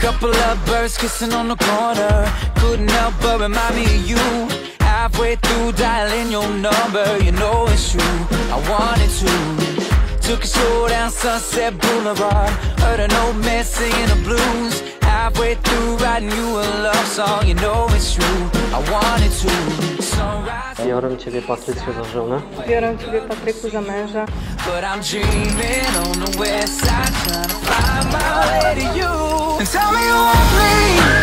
couple of birds kissing on the corner. Couldn't help but remind me of you. Halfway through dialing your number, you know it's true. I wanted to. Took a stroll down Sunset Boulevard. Heard an old man singing the blues. Halfway through writing you a love song, you know it's true. I wanted to. Sunrise. Biorę Ciebie, Patrycjo, za żonę. Biorę Ciebie, Patryku, za męża. But I'm dreaming on the west side, trying to find my way to you. And tell me you want me.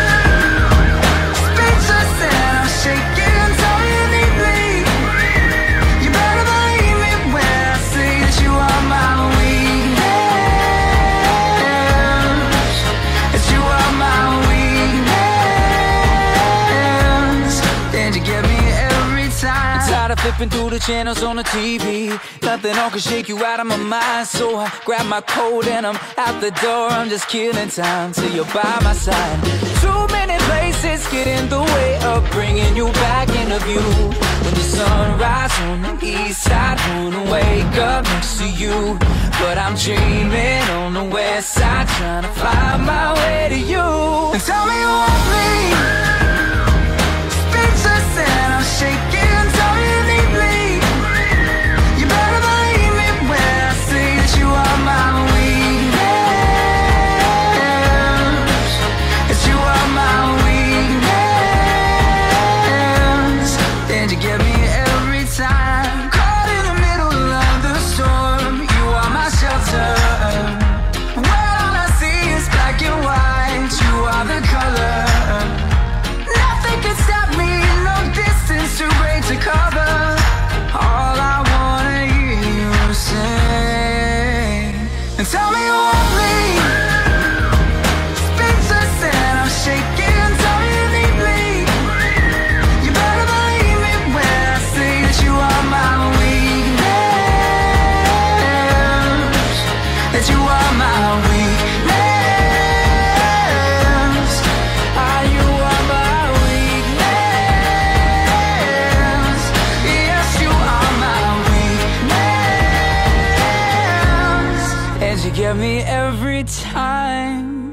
Tired of flipping through the channels on the TV. Nothing on can shake you out of my mind. So I grab my coat and I'm out the door. I'm just killing time till you're by my side. Too many places get in the way of bringing you back into view. When the sunrise on the east side, wanna wake up next to you. But I'm dreaming on the west side, trying to find my way to you. And tell me you want tell get me every time.